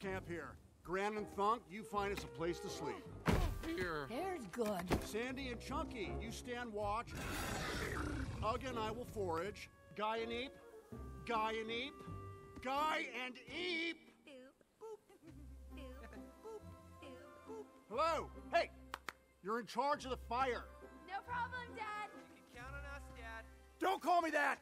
Camp here. Gran and Thunk, you find us a place to sleep. Here. There's good. Sandy and Chunky, you stand watch. Ugga and I will forage. Guy and Eep, Guy and Eep, Guy and Eep. Hello. Hey, you're in charge of the fire. No problem, Dad. You can count on us, Dad. Don't call me that.